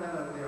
manda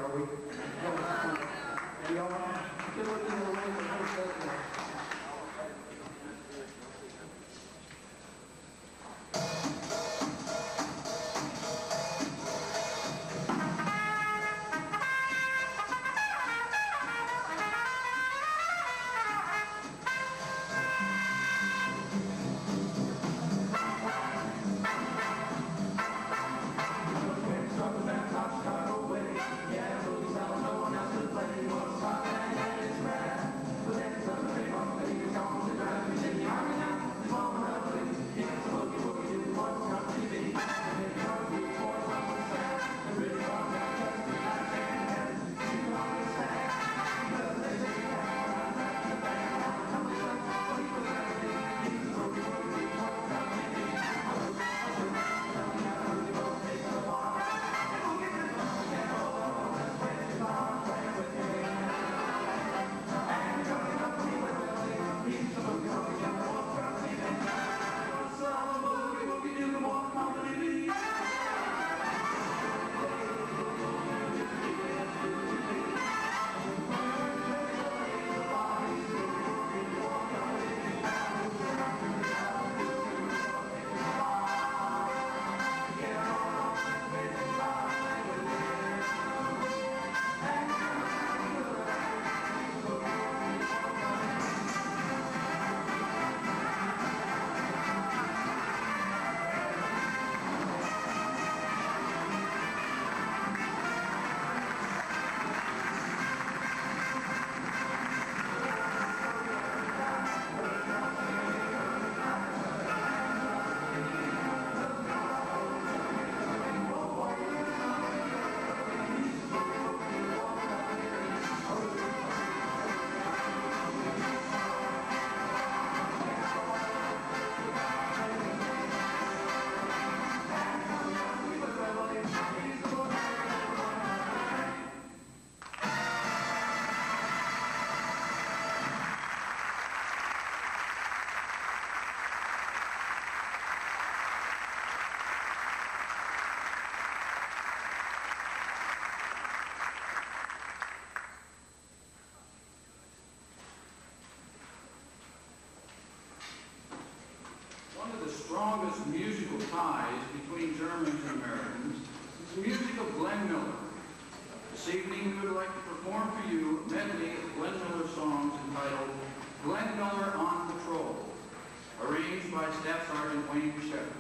strongest musical ties between Germans and Americans is the music of Glenn Miller. This evening, we would like to perform for you a medley of Glenn Miller songs entitled Glenn Miller on Patrol, arranged by Staff Sergeant Wayne Shepard.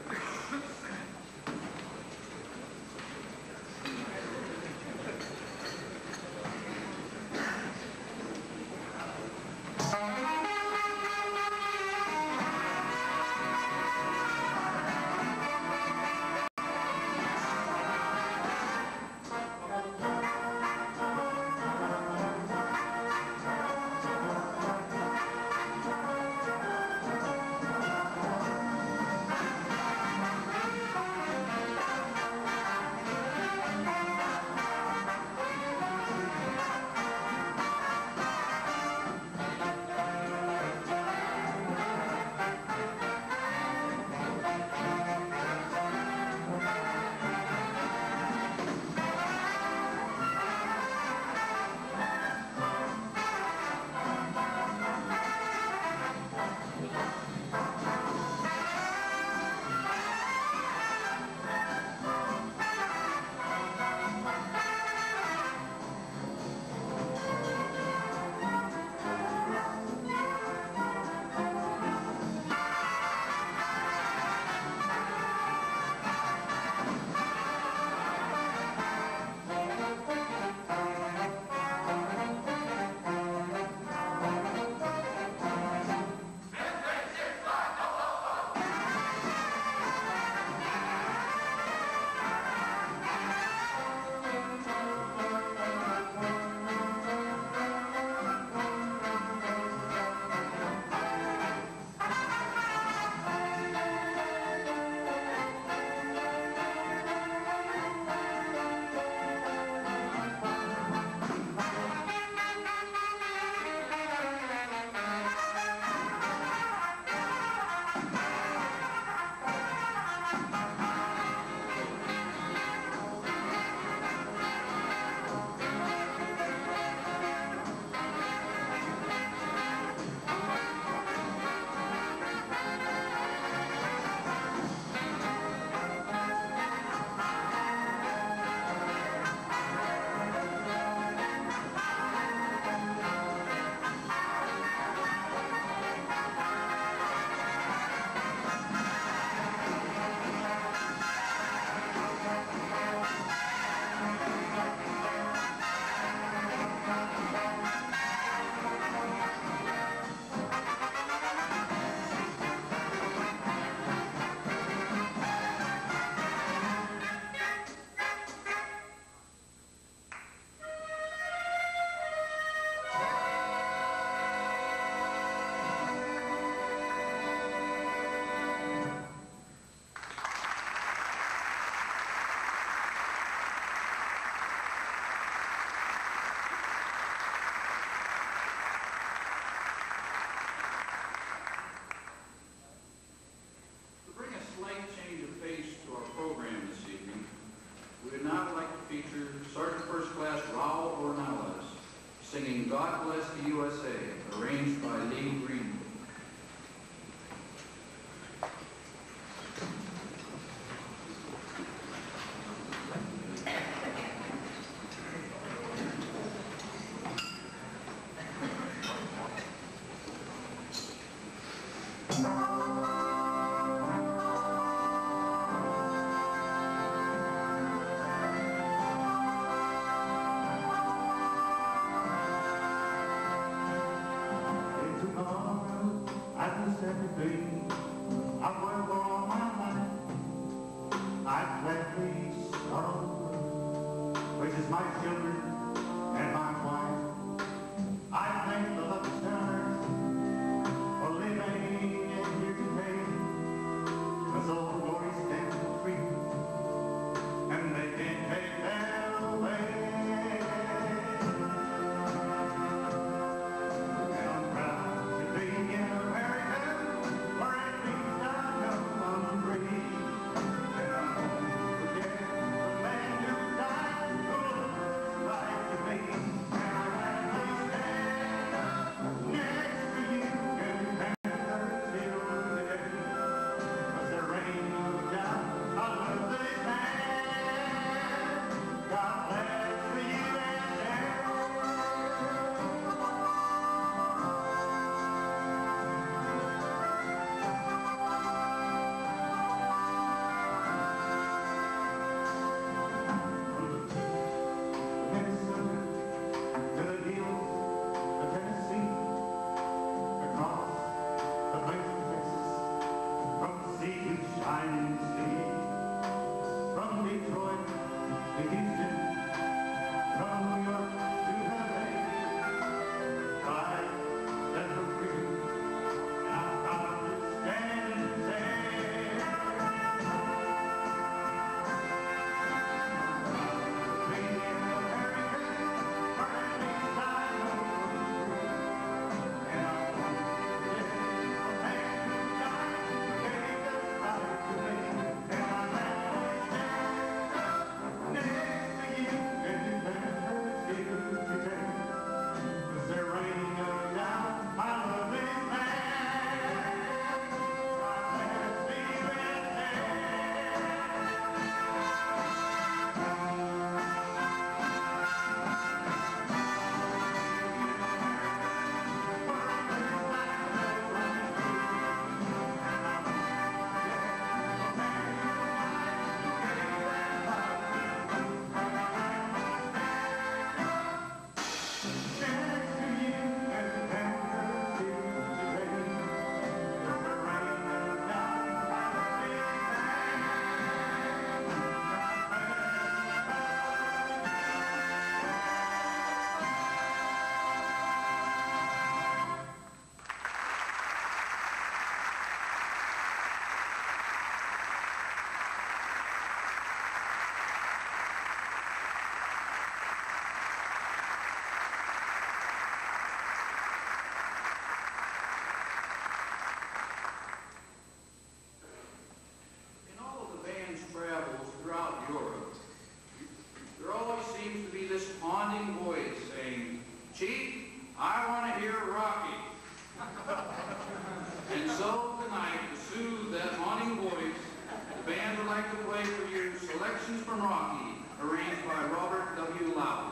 there always seems to be this haunting voice saying, Chief, I want to hear Rocky. and so tonight, to soothe that haunting voice, the band would like to play for you selections from Rocky, arranged by Robert W. Lowden.